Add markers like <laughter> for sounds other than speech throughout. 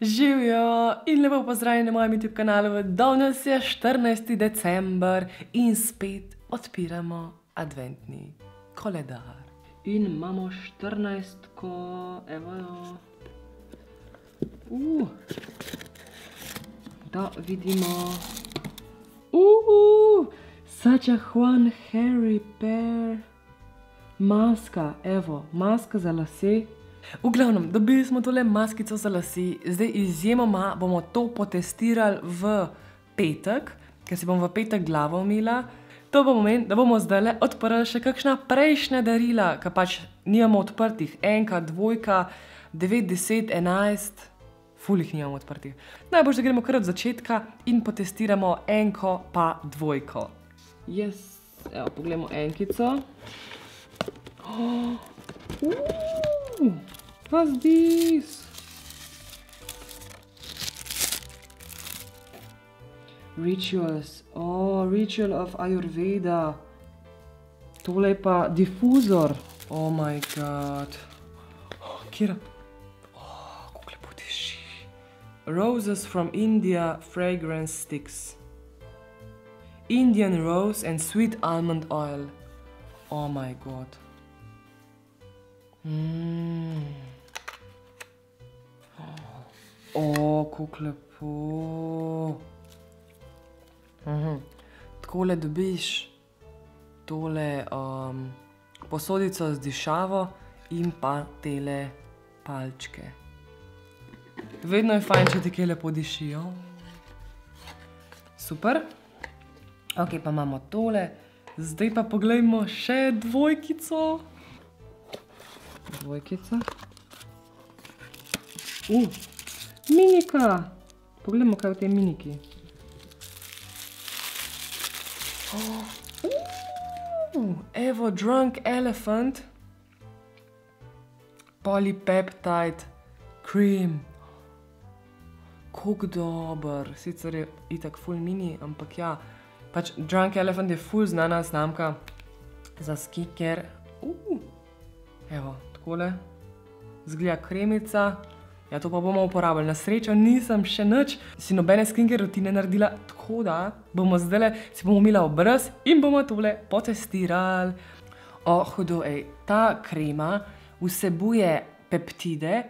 Živijo in lepo pozdravljeni na mojem YouTube kanalu. Danes je 14. december in spet odpiramo adventni koledar. In imamo 14, ko evo jo. Uh, da vidimo. Uh, such a Juan Harry Bear. Maska, evo, maska za lase. V glavnem, dobili smo tole maskico za lase, zdaj izjemoma bomo to potestirali v petek, ker si bom v petek glavo umila. To bo pomeni, da bomo zdaj odprli še kakšna prejšnja darila, ki pač nimamo odprtih. Enka, dvojka, devet, deset, enajst, ful jih nimamo odprtih. Najbolj, da gremo kar od začetka in potestiramo enko pa dvojko. Yes, evo, poglejmo enkico. <gasps> Oh, uh, what's this? Rituals. Oh, ritual of Ayurveda. Tole pa. Oh my god. Oh, Kira. Oh, kako lepo diši. Roses from India fragrance sticks. Indian rose and sweet almond oil. Oh my god. Mm. O, kako lepo. Mhm. Takole dobiš tole um, posodico z dišavo in pa tele palčke. Vedno je fajn, če ti kaj lepo dišijo. Super. Ok, pa imamo tole. Zdaj pa poglejmo še dvojkico. Dvojkica. Uh, minika. Poglejmo, kaj je v tej miniki. Uh, evo, Drunk Elephant. Polypeptide cream. Kako dober. Sicer je itak full mini, ampak ja. Pač Drunk Elephant je full znana znamka za skincare. Uh, evo, takole. Zgleda kremica. Ja, to pa bomo uporabljali. Na srečo nisem še nič, si nobene skincare rutine naredila, tako da bomo zdaj si bomo umila obraz in bomo tole potestirali. O, hudo, ej, ta krema vsebuje peptide,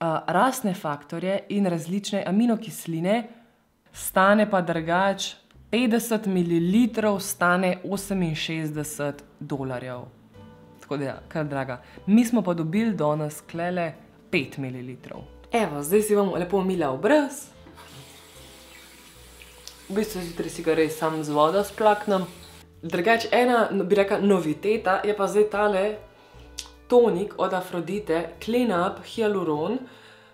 uh, rastne faktorje in različne aminokisline, stane pa drugač 50 ml stane 68 dolarjev. Tako da ja, kar draga. Mi smo pa dobili danes klele 5 ml. Evo, zdaj si bom lepo umila obraz. V bistvu zjutraj si ga res sam z vodo splaknem. Drugač ena, bi rekla, noviteta je pa zdaj tale tonik od Afrodite Clean Up Hyaluron,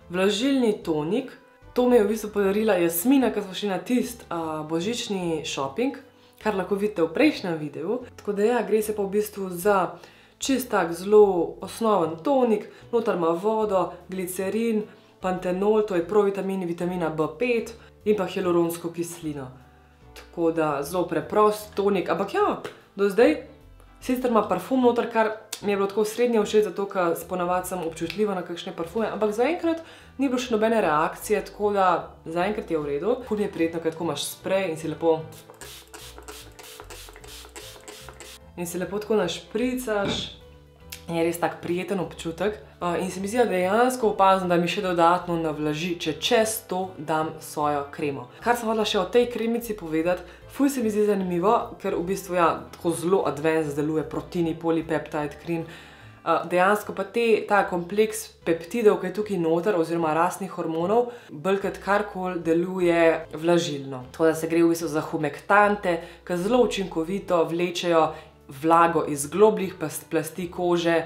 vlažilni tonik. To mi je v bistvu podarila Jasmina, ko smo šli na tist božični shopping, kar lahko vidite v prejšnjem videu. Tako da ja, gre se pa v bistvu za čist tak zelo osnoven tonik, notar ima vodo, glicerin, pantenol, to je provitamin vitamina B5 in pa hyaluronsko kislino. Tako da zelo preprost tonik, ampak ja, do zdaj sicer ima parfum notar, kar mi je bilo tako srednje všeč, zato ker ponavadi sem občutljiva na kakšne parfume, ampak zaenkrat ni bilo še nobene reakcije, tako da zaenkrat je v redu. Mi je prijetno, ker tako imaš sprej in si lepo in si lepo tako našpricaš. In je res tak prijeten občutek. Uh, in se mi zdi, da dejansko opazim, da mi še dodatno navlaži, če čez to dam svojo kremo. Kar sem hodila še o tej kremici povedati, ful se mi zdi zanimivo, ker v bistvu ja, tako zelo advanced deluje protini, polypeptide cream. Uh, dejansko pa te, ta kompleks peptidov, ki je tukaj noter, oziroma rastnih hormonov, bolj kot karkoli deluje vlažilno. Tako da se gre v bistvu za humektante, ki zelo učinkovito vlečejo vlago iz globljih plasti kože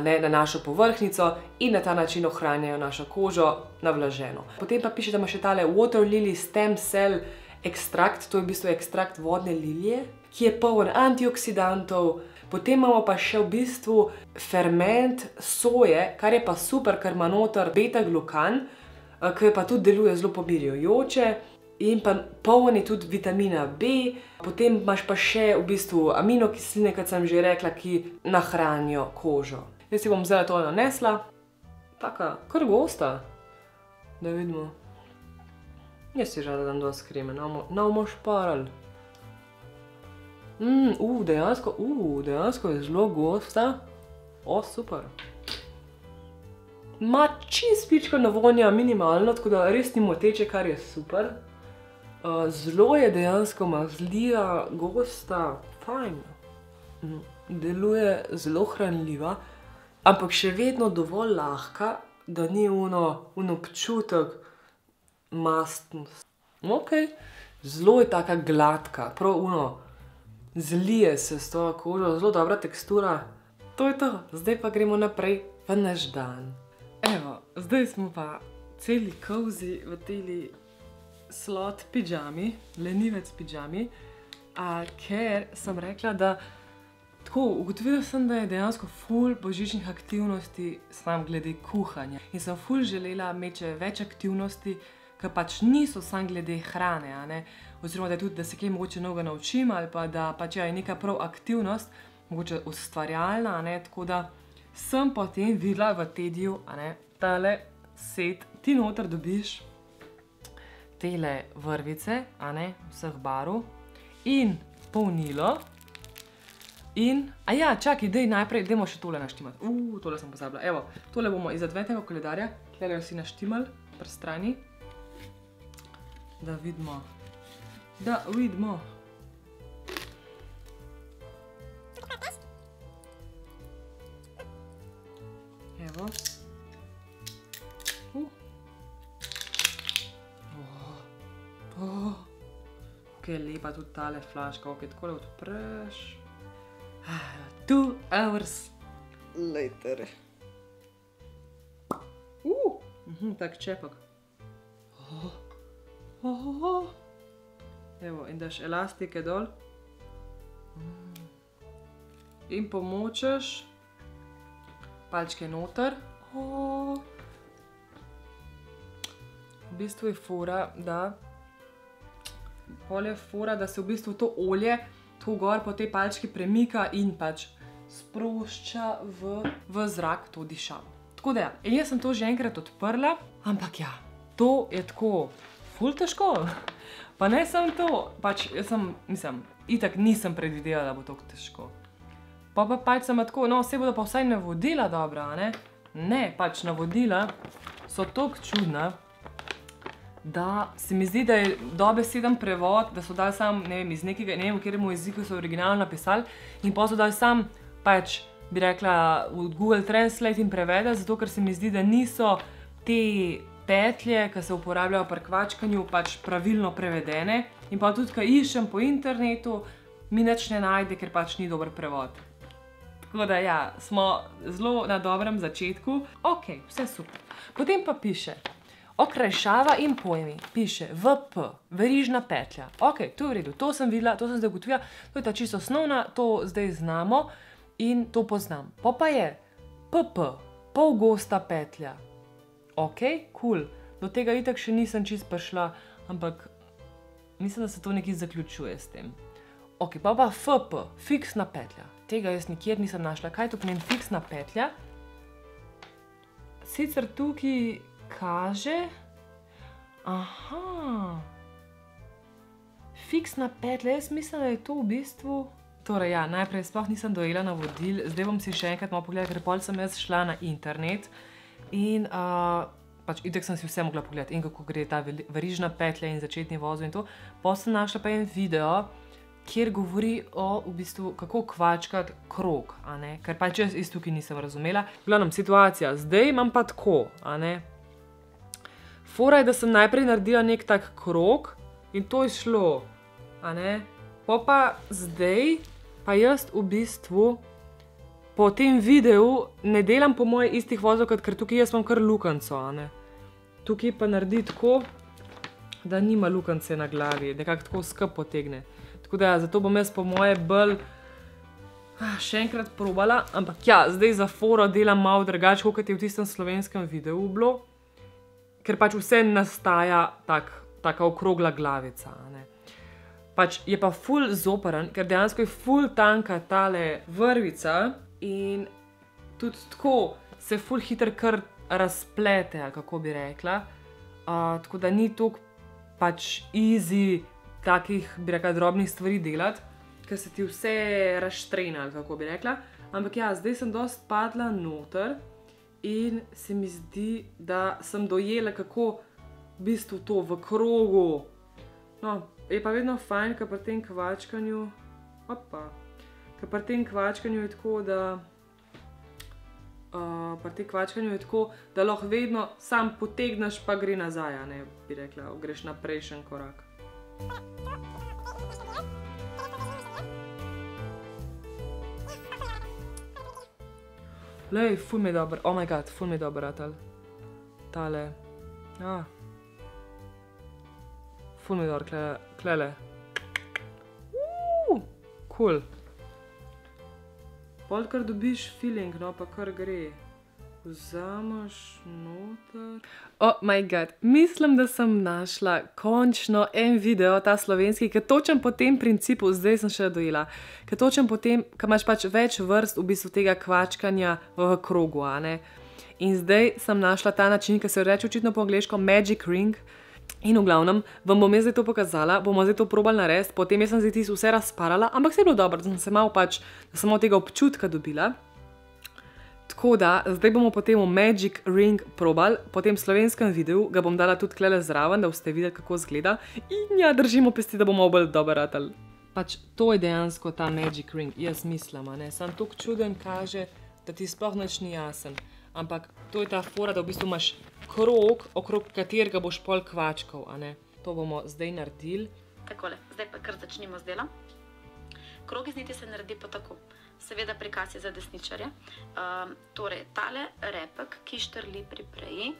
ne, na našo povrhnico in na ta način ohranjajo našo kožo navlaženo. Potem pa piše, da ima še tale Water Lily Stem Cell ekstrakt, to je v bistvu ekstrakt vodne lilije, ki je poln antioksidantov. Potem imamo pa še v bistvu ferment soje, kar je pa super, ker ima noter beta-glukan, ki pa tudi deluje zelo pomirjujoče in pa poln je tudi vitamina B, potem imaš pa še v bistvu aminokisline, kot sem že rekla, ki nahranijo kožo. Jaz si bom zdaj to nanesla, taka kar gosta. da vidimo. Jaz si žal, da dam dosti kreme, ne bomo šparali. Mmm, uh, dejansko, uh, dejansko je zelo gosta. O, super. Ma čist pička navonja, minimalno, tako da res ni moteče, kar je super. Zelo je dejansko mazlija, gosta, fajn. Deluje zelo hranljiva, ampak še vedno dovolj lahka, da ni ono, un občutek mastnosti. Okej, zelo je taka gladka, prav ono, zlije se s tvojo kožo, zelo dobra tekstura. To je to, zdaj pa gremo naprej v naš dan. Evo, zdaj smo pa celi cozy v teli slot pidžami, lenivec pidžami, ker sem rekla, da tako, ugotovila sem, da je dejansko ful božičnih aktivnosti samo glede kuhanja. In sem ful želela imeti več aktivnosti, ke pač niso samo glede hrane, a ne, oziroma da tudi, da se kaj mogoče novega naučim ali pa da pač je neka prav aktivnost, mogoče ustvarjalna, a ne, tako da sem potem videla v Tediju, a ne, tale set. Ti noter dobiš tele vrvice, a ne, vseh barv in polnilo. In, čakaj, daj najprej, dajmo še tole naštimati. tole sem pozabila, evo, tole bomo iz adventnega koledarja, tulele vsi naštimali pri strani. Da vidimo, da vidimo. Evo. Ke je lepa tudi tale flaška, okej, takole odpreš. Two hours later. tak čepek. Evo, in daš elastike dol. In pomočeš palčke noter. V bistvu je fora, da pol je fora, da se v bistvu to olje tako gor po tej palčki premika in pač sprošča v v zrak to dišavo. Tako da ja, jaz sem to že enkrat odprla, ampak ja, to je tako ful težko. Pa ne samo to, pač jaz sem, mislim, itak nisem predvidevala, da bo tako težko. Pol pa pač sem tako, no, saj bodo pa vsaj navodila dobra, a ne. Ne, pač navodila so toliko čudna, da se mi zdi, da je dobeseden prevod, da so dali samo, ne vem, iz nekega, ne vem, v katerem jeziku so originalno napisali, in pol so dali samo pač, bi rekla, v Google Translate in prevedli, zato ker se mi zdi, da niso te petlje, ke se uporabljajo pri kvačkanju, pač pravilno prevedene. In pol tudi, ke iščem po internetu, mi nič ne najde, ker pač ni dober prevod. Tako da ja, smo zelo na dobrem začetku. Okej, vse super. Potem pa piše: okrajšava in pojmi. Piše VP, verižna petlja. Okej, to je v redu, to sem videla, to sem zdaj ugotovila, to je ta čisto osnovna, to zdaj znamo in to poznam. Pol pa je PP, polgosta petlja. Okej, kul. Do tega itak še nisem čisto prišla, ampak mislim, da se to nekje zaključuje s tem. Okej, pol pa FP, fiksna petlja. Tega jaz nikjer nisem našla. Kaj to pomeni fiksna petlja? Sicer tukaj kaže, fiksna petlja, jaz mislim, da je to v bistvu, torej ja, najprej sploh nisem dojela navodil, zdaj bom si še enkrat malo pogledala, ker pol sem jaz šla na internet in pač itak sem si vse mogla pogledati, in kako gre ta verižna petlja in začetni vozel in to. Pol sem našla pa en video, kjer govori o, v bistvu, kako kvačkati krog, a ne, ker pač jaz iz tukaj nisem razumela. Glavnem, situacija, zdaj imam pa tako, a ne, fora je, da sem najprej naredila neki tak krog in to je šlo, a ne. Pol pa zdaj pa jaz v bistvu po tem videu ne delam po moje istih vozov, ker tukaj jaz imam kar luknjico, a ne. Tukaj pa naredi tako, da nima luknjice na glavi, nekako tako skupaj potegne. Tako da zato bom jaz po moje bolj še enkrat probala, ampak ja, zdaj za foro delam malo drugače, kakor je v tistem slovenskem videu bilo, ker pač vse nastaja taka okrogla glavica, ne. Pač je pa ful zoprno, ker dejansko je ful tanka tale vrvica in tudi tako se ful hitro kar razplete, kako bi rekla. Uh, tako da ni toliko pač easy takih, bi rekla, drobnih stvari delati, ker se ti vse razštrena, kako bi rekla. Ampak ja, zdaj sem dost padla noter in se mi zdi, da sem dojela, kako v bistvu to v krogu. No, je pa vedno fajn, ker pri tem kvačkanju, opa, ker pri tem kvačkanju je tako, da. Uh, pri tem kvačkanju je tako, da lahko vedno sam potegneš, pa gre nazaj, ne bi rekla, greš naprej še en korak. Lej, ful mi je dober, oh moj bog, ful mi je dober, atal. Tale. Ah. Ful mi je dober, klele. klele. Uuu, kul. Pol kar dobiš feeling, no pa kar gre. Vzameš noter. Oh moj bog, mislim, da sem našla končno en video, ta slovenski, ki točno po tem principu, zdaj sem še dojela, ki točno po tem, ki imaš pač več vrst v bistvu tega kvačkanja v krogu, a ne. In zdaj sem našla ta način, ki se reče očitno po angleško magic ring. In v glavnem, vam bom jaz zdaj to pokazala, bomo zdaj to probali narediti, potem jaz sem zdaj vse razparala, ampak se je bilo dobro, da sem se malo pač, da sem malo tega občutka dobila. Tako da, zdaj bomo potem v Magic Ring probali, po tem slovenskem videu ga bom dala tudi klele zraven, da boste videli, kako izgleda. In ja, držimo pesti, da bomo bolj dober ratal. Pač to je dejansko ta Magic Ring, jaz mislim, a ne. Sam tako čuden kaže, da ti sploh nič ni jasen. Ampak to je ta fora, da v bistvu imaš krog, okrog katerega boš pol kvačkal, a ne. To bomo zdaj naredili. Takole, zdaj pa kar začnimo z delom. Krog iz niti se naredi pa tako. Seveda prikaz je za desničarje. Um, torej, tale repek, ki štrli pri preji,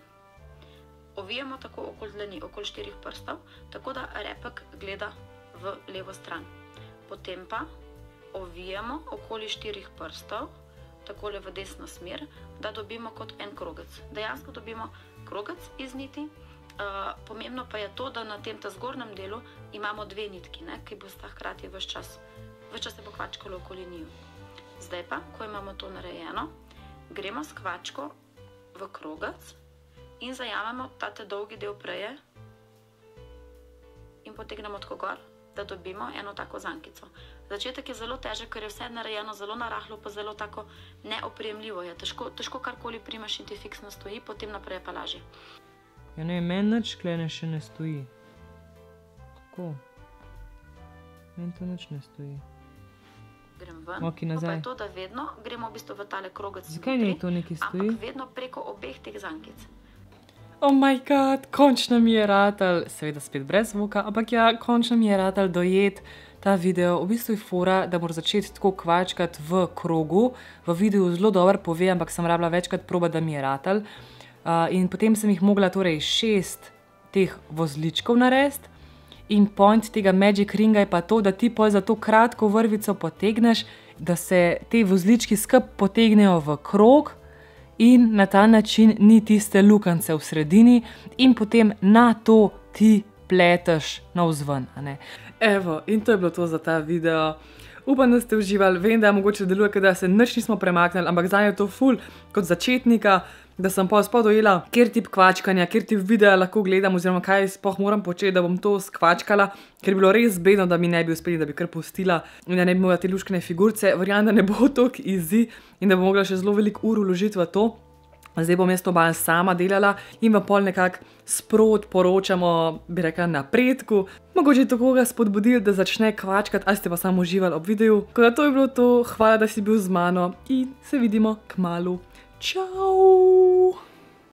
ovijemo tako okoli dlani, okoli štirih prstov, tako da repek gleda v levo stran. Potem pa ovijemo okoli štirih prstov, takole v desno smer, da dobimo kot en krogec. Dejansko dobimo krogec iz niti. Uh, pomembno pa je to, da na tem zgornjem delu imamo dve nitki, ne, ki bosta hkrati vse čas, vse čas se bo kvačkalo okoli njiju. Zdaj pa, ko imamo to narejeno, gremo s kvačko v krogec in zajamemo ta dolgi del preje in potegnemo tako gor, da dobimo eno tako zankico. Začetek je zelo težek, ker je vse narejeno zelo narahlo, pa zelo tako neopremljivo. Je težko, težko karkoli primaš in ti fiksno stoji, potem naprej pa lažje. Ja, ne, meni nič klene še ne stoji. Kako? Meni to nič ne stoji. Grem ven. Okej, No, pa nazaj. je to, da vedno gremo v bistvu v tale krogec. Zakaj ni to nekaj stoji? Ampak vedno preko obeh teh zankic. Oh moj bog, končno mi je ratal, seveda spet brez zvoka, ampak ja, končno mi je ratal dojet ta video. V bistvu je fora, da moraš začeti tako kvačkati v krogu. V videu zelo dobro pove, ampak sem rabila večkrat proba, da mi je ratal. Uh, in potem sem jih mogla torej šest teh vozličkov narediti. In point tega Magic Ringa je pa to, da ti pa za to kratko vrvico potegneš, da se te vozlički skup potegnejo v krog in na ta način ni tiste lukance v sredini, in potem na to ti pleteš navzven. a ne. Evo, in to je bilo to za ta video. Upam, da ste uživali, vem, da mogoče deluje, da se nič nismo premaknili, ampak zdaj je to ful kot začetnika, da sem pa sploh dojela, kjer tip kvačkanja, kjer tip videa lahko gledam, oziroma kaj sploh moram početi, da bom to skvačkala, ker je bilo res bedno, da mi ne bi uspeli, da bi kar pustila in da ne bi imela te luškane figurice. Verjamem, da ne bo <laughs> tako easy in da bom mogla še zelo veliko ur vložiti v to. Zdaj bom jaz to malo sama delala in v pol nekako sprot poročamo, bi rekla, napredku. Mogoče to koga spodbudili, da začne kvačkati, ali ste pa samo uživali ob videu. Tako da to je bilo to, hvala, da si bil z mano in se vidimo k malu. Ciao。